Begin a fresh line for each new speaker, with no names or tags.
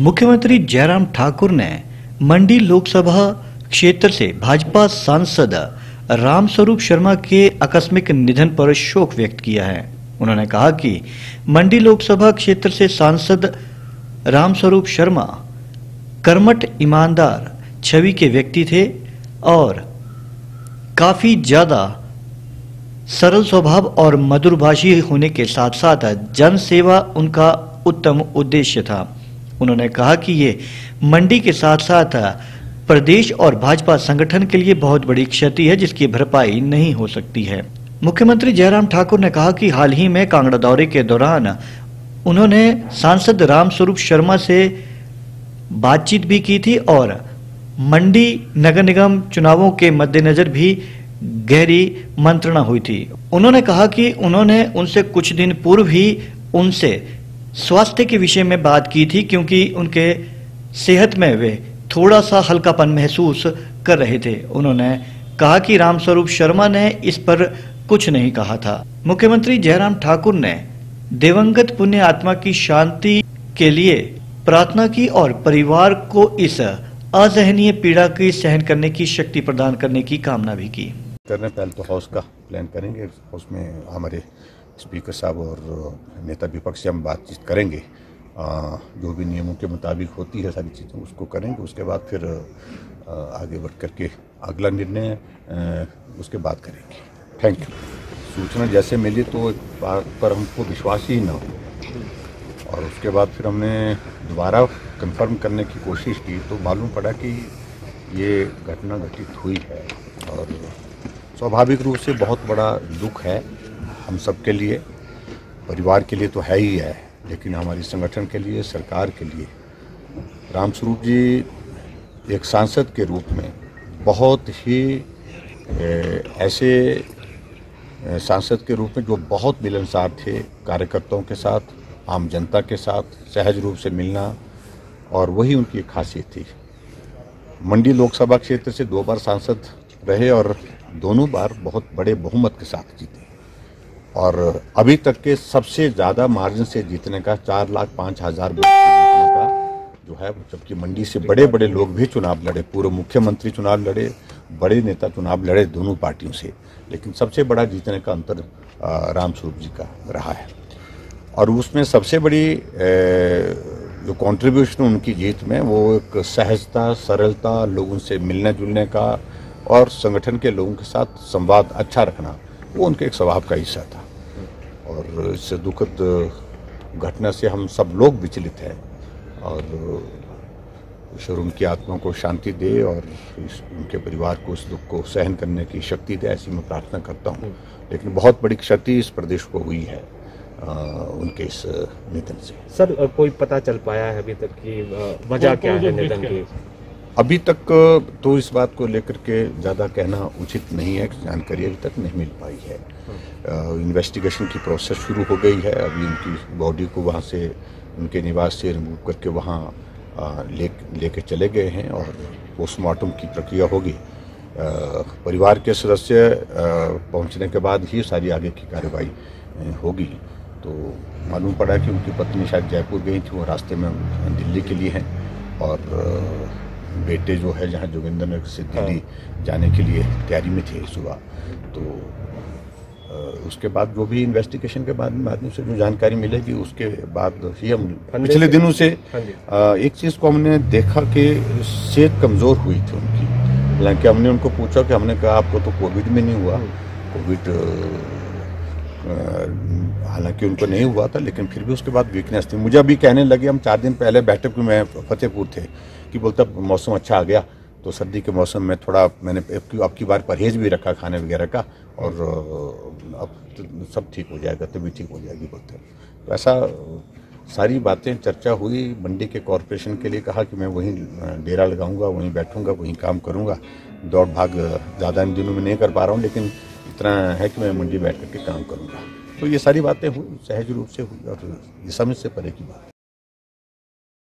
मुख्यमंत्री जयराम ठाकुर ने मंडी लोकसभा क्षेत्र से भाजपा सांसद रामस्वरूप शर्मा के आकस्मिक निधन पर शोक व्यक्त किया है। उन्होंने कहा कि मंडी लोकसभा क्षेत्र से सांसद रामस्वरूप शर्मा कर्मठ ईमानदार, छवि के व्यक्ति थे और काफ़ी ज़्यादा सरल स्वभाव और मधुरभाषी होने के साथ साथ जनसेवा उनका उत्तम उद्देश्य था। उन्होंने कहा कि ये मंडी के साथ साथ प्रदेश और भाजपा संगठन के लिए बहुत बड़ी क्षति है, जिसकी भरपाई नहीं हो सकती है। मुख्यमंत्री जयराम ठाकुर ने कहा कि हाल ही में कांगड़ा दौरे के दौरान, उन्होंने सांसद रामस्वरूप शर्मा से बातचीत भी की थी और मंडी नगर निगम चुनावों के मद्देनजर भी गहरी मंत्रणा हुई थी। उन्होंने कहा कि उन्होंने उनसे कुछ दिन पूर्व ही उनसे स्वास्थ्य के विषय में बात की थी क्योंकि उनके सेहत में वे थोड़ा सा हल्कापन महसूस कर रहे थे। उन्होंने कहा कि रामस्वरूप शर्मा ने इस पर कुछ नहीं कहा था। मुख्यमंत्री जयराम ठाकुर ने दिवंगत पुण्य आत्मा की शांति के लिए प्रार्थना की और परिवार को इस असहनीय पीड़ा की सहन करने की शक्ति प्रदान करने की कामना भी की।
करने पहले तो हाउस का प्लान करेंगे। उसमें हमारे स्पीकर साहब और नेता विपक्ष से हम बातचीत करेंगे। आ, जो भी नियमों के मुताबिक होती है सारी चीज़ें उसको करेंगे। उसके बाद फिर आगे बढ़ करके अगला निर्णय उसके बाद करेंगे। थैंक यू सूचना जैसे मिली तो बात पर हमको विश्वास ही ना हो। और उसके बाद फिर हमने दोबारा कंफर्म करने की कोशिश की तो मालूम पड़ा कि ये घटना घटित हुई है। और स्वाभाविक रूप से बहुत बड़ा दुख है। हम सब के लिए, परिवार के लिए तो है ही है, लेकिन हमारी संगठन के लिए, सरकार के लिए। रामस्वरूप जी एक सांसद के रूप में बहुत ही ऐसे सांसद के रूप में जो बहुत मिलनसार थे कार्यकर्ताओं के साथ, आम जनता के साथ, सहज रूप से मिलना और वही उनकी एक खासियत थी। मंडी लोकसभा क्षेत्र से दो बार सांसद रहे और दोनों बार बहुत बड़े बहुमत के साथ जीते। और अभी तक के सबसे ज़्यादा मार्जिन से जीतने का चार लाख पाँच हज़ार जीतने का जो है जबकि मंडी से बड़े बड़े लोग भी चुनाव लड़े पूर्व मुख्यमंत्री चुनाव लड़े बड़े नेता चुनाव लड़े दोनों पार्टियों से। लेकिन सबसे बड़ा जीतने का अंतर रामस्वरूप जी का रहा है। और उसमें सबसे बड़ी जो कंट्रीब्यूशन उनकी जीत में वो एक सहजता सरलता लोगों से मिलने जुलने का और संगठन के लोगों के साथ संवाद अच्छा रखना वो उनके एक स्वभाव का हिस्सा था। और इस दुखद घटना से हम सब लोग विचलित हैं और ईश्वर उनकी आत्मा को शांति दे और इस उनके परिवार को इस दुख को सहन करने की शक्ति दे ऐसी मैं प्रार्थना करता हूँ। लेकिन बहुत बड़ी क्षति इस प्रदेश को हुई है आ, उनके इस निधन से।
सर कोई पता चल पाया है अभी तक की वजह क्या है निधन की?
अभी तक तो इस बात को लेकर के ज़्यादा कहना उचित नहीं है, जानकारी अभी तक नहीं मिल पाई है। इन्वेस्टिगेशन की प्रोसेस शुरू हो गई है। अभी उनकी बॉडी को वहाँ से, उनके निवास से रिमूव करके वहाँ ले, लेके चले गए हैं और पोस्टमार्टम की प्रक्रिया होगी। परिवार के सदस्य पहुँचने के बाद ही सारी आगे की कार्रवाई होगी। तो मालूम पड़ा कि उनकी पत्नी शायद जयपुर गई थी, वो रास्ते में दिल्ली के लिए हैं और बेटे जो है जहाँ जोगिंदर नगर से दिल्ली हाँ। जाने के लिए तैयारी में थे सुबह तो उसके बाद जो भी इन्वेस्टिगेशन के बाद में से जो जानकारी मिलेगी उसके बाद ही हम पिछले दिनों से हाँ एक चीज़ को हमने देखा कि सेहत कमज़ोर हुई थी उनकी। हालाँकि हमने उनको पूछा कि हमने कहा आपको तो कोविड में नहीं हुआ। कोविड हालाँकि उनको नहीं हुआ था, लेकिन फिर भी उसके बाद वीकनेस थी। मुझे अभी कहने लगे, हम चार दिन पहले बैठक मैं फतेहपुर थे, कि बोलता, मौसम अच्छा आ गया तो सर्दी के मौसम में थोड़ा मैंने अब की बार परहेज भी रखा खाने वगैरह का, और अब तो सब ठीक हो जाएगा तभी ठीक हो जाएगी, बोलते तो ऐसा, सारी बातें, चर्चा हुई, मंडी के कॉरपोरेशन के लिए कहा कि मैं वहीं डेरा लगाऊँगा, वहीं बैठूँगा, वहीं काम करूँगा। दौड़ भाग ज़्यादा इन दिनों में नहीं कर पा रहा हूँ, लेकिन इतना है कि मैं मंडी बैठ करके काम करूँगा। तो ये सारी बातें हुई, सहज रूप से हुई और ये समझ से परे की बात।